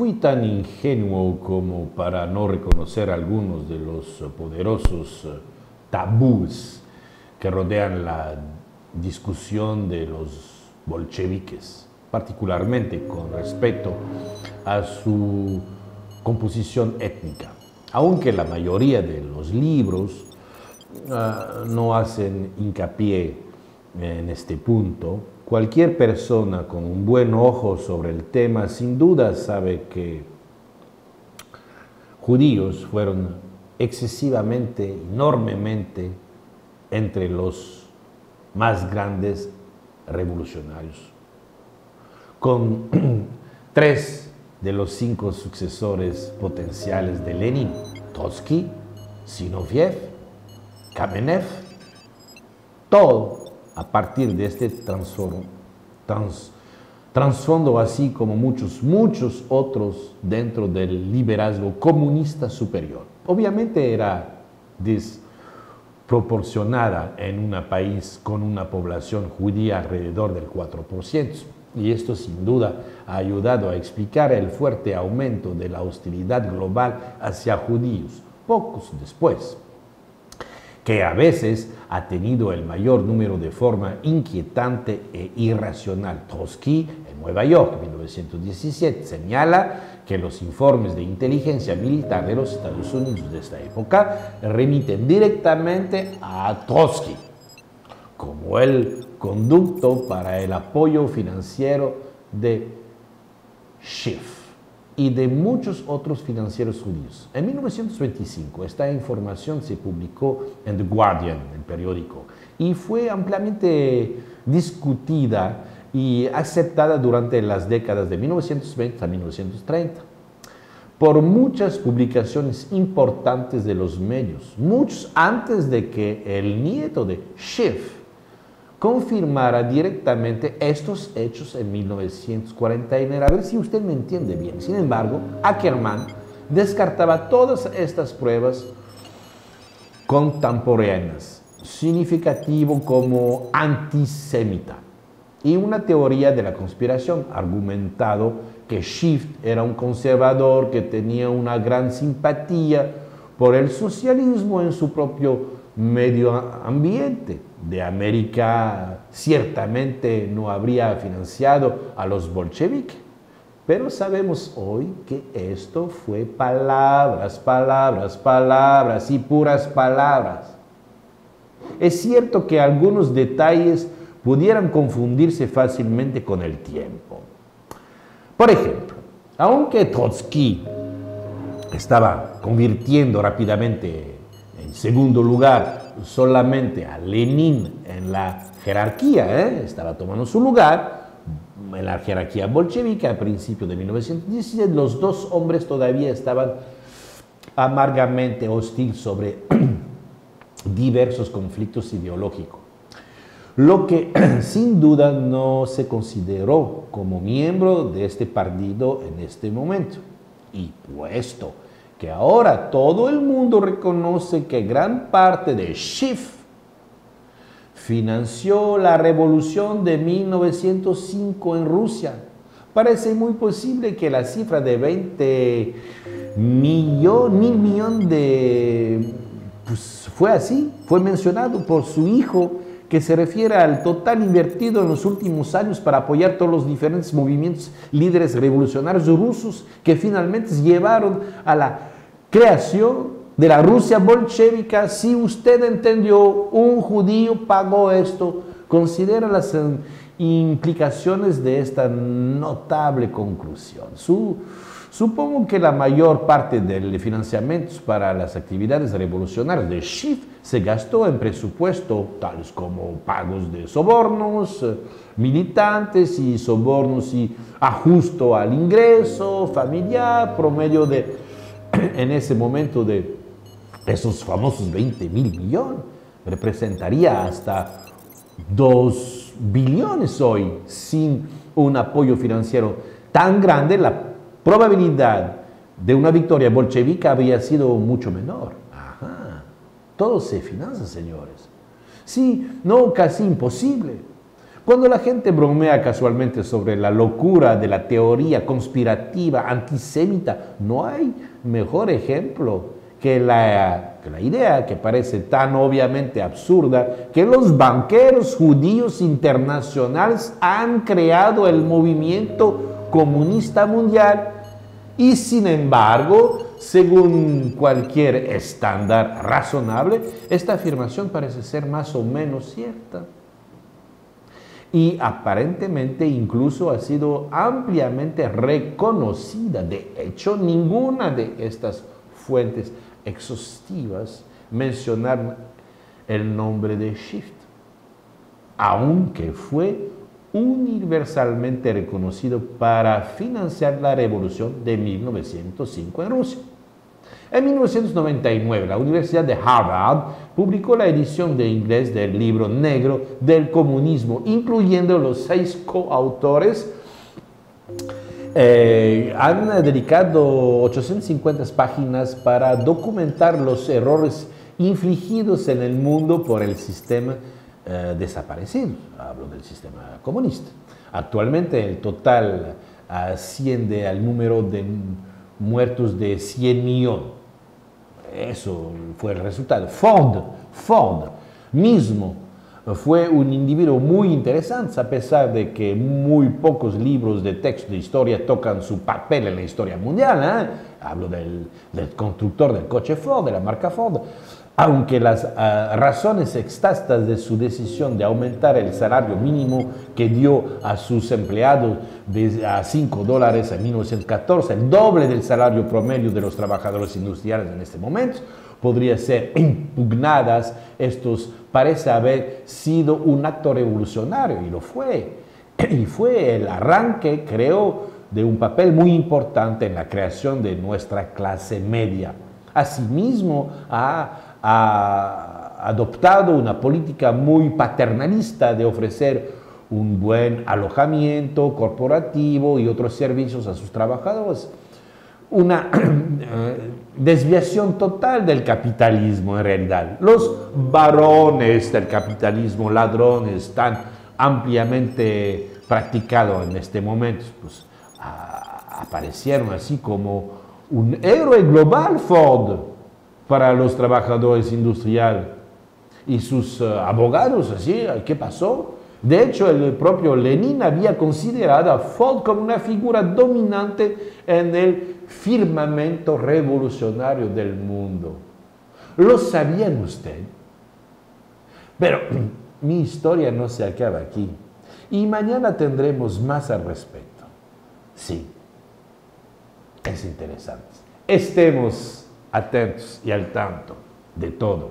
Fui tan ingenuo como para no reconocer algunos de los poderosos eh, tabús que rodean la discusión de los bolcheviques, particularmente con respecto a su composición étnica. Aunque la mayoría de los libros ah, no hacen hincapié en este punto, cualquier persona con un buen ojo sobre el tema sin duda sabe que judíos fueron excesivamente, enormemente entre los más grandes revolucionarios. Con tres de los cinco sucesores potenciales de Lenin, Trotsky, Sinoviev, Kamenev, todo a partir de este trasfondo, así como muchos, muchos otros dentro del liderazgo comunista superior. Obviamente era desproporcionada en un país con una población judía alrededor del 4%. Y esto sin duda ha ayudado a explicar el fuerte aumento de la hostilidad global hacia judíos, pocos después, que a veces ha tenido el mayor número de forma inquietante e irracional. Trotsky, en Nueva York, 1917, señala que los informes de inteligencia militar de los Estados Unidos de esta época remiten directamente a Trotsky como el conducto para el apoyo financiero de Schiff y de muchos otros financieros judíos. En 1925 esta información se publicó en The Guardian, el periódico, y fue ampliamente discutida y aceptada durante las décadas de 1920 a 1930 por muchas publicaciones importantes de los medios, muchos antes de que el nieto de Schiff confirmara directamente estos hechos en 1949. A ver si usted me entiende bien. Sin embargo, Ackerman descartaba todas estas pruebas contemporáneas, significativo como antisemita, y una teoría de la conspiración, argumentado que Schiff era un conservador que tenía una gran simpatía por el socialismo en su propio medio ambiente de América ciertamente no habría financiado a los bolcheviques. Pero sabemos hoy que esto fue palabras, palabras, palabras y puras palabras. Es cierto que algunos detalles pudieran confundirse fácilmente con el tiempo. Por ejemplo, aunque Trotsky estaba convirtiendo rápidamente en segundo lugar solamente a Lenin en la jerarquía, ¿eh? estaba tomando su lugar en la jerarquía bolchevique a principios de 1917, los dos hombres todavía estaban amargamente hostiles sobre diversos conflictos ideológicos, lo que sin duda no se consideró como miembro de este partido en este momento. Y puesto que ahora todo el mundo reconoce que gran parte de Schiff financió la revolución de 1905 en Rusia. Parece muy posible que la cifra de 20 millón, mil millones de... Pues fue así, fue mencionado por su hijo que se refiere al total invertido en los últimos años para apoyar todos los diferentes movimientos líderes revolucionarios rusos que finalmente llevaron a la creación de la Rusia bolchevica. Si usted entendió, un judío pagó esto, considera las implicaciones de esta notable conclusión. Su, Supongo que la mayor parte del financiamiento para las actividades revolucionarias de Schiff se gastó en presupuesto tales como pagos de sobornos eh, militantes y sobornos y ajusto al ingreso familiar, promedio de, en ese momento de esos famosos 20 mil millones, representaría hasta 2 billones hoy sin un apoyo financiero tan grande. La probabilidad de una victoria bolchevica había sido mucho menor. Todo se finanza, señores. Sí, no, casi imposible. Cuando la gente bromea casualmente sobre la locura de la teoría conspirativa antisemita, no hay mejor ejemplo que la, que la, idea que parece tan obviamente absurda que los banqueros judíos internacionales han creado el movimiento comunista mundial y sin embargo, según cualquier estándar razonable, esta afirmación parece ser más o menos cierta y aparentemente incluso ha sido ampliamente reconocida. De hecho, ninguna de estas fuentes exhaustivas mencionan el nombre de Shift, aunque fue universalmente reconocido para financiar la revolución de 1905 en Rusia. En 1999, la Universidad de Harvard publicó la edición de inglés del libro negro del comunismo, incluyendo los seis coautores. Eh, han dedicado 850 páginas para documentar los errores infligidos en el mundo por el sistema eh, desaparecido. Hablo del sistema comunista. Actualmente el total asciende al número de muertos de 100 millones. Eso fue el resultado. Ford, Ford mismo fue un individuo muy interesante, a pesar de que muy pocos libros de texto de historia tocan su papel en la historia mundial. ¿eh? Hablo del, del, constructor del coche Ford, de la marca Ford. Aunque las uh, razones exactas de su decisión de aumentar el salario mínimo que dio a sus empleados a 5 dólares en 1914, el doble del salario promedio de los trabajadores industriales en este momento, podría ser impugnadas, estos parece haber sido un acto revolucionario y lo fue. Y fue el arranque, creo, de un papel muy importante en la creación de nuestra clase media. Asimismo, ha adoptado una política muy paternalista de ofrecer un buen alojamiento corporativo y otros servicios a sus trabajadores. Una eh, desviación total del capitalismo en realidad. Los varones del capitalismo, ladrones, tan ampliamente practicados en este momento, pues aparecieron así como un héroe global Ford, para los trabajadores industriales. Y sus eh, abogados, así, ¿qué pasó? De hecho, el propio Lenin había considerado a Ford como una figura dominante en el firmamento revolucionario del mundo. ¿Lo sabían usted? Pero mi historia no se acaba aquí. Y mañana tendremos más al respecto. Sí, es interesante. Estemos atentos y al tanto de todo.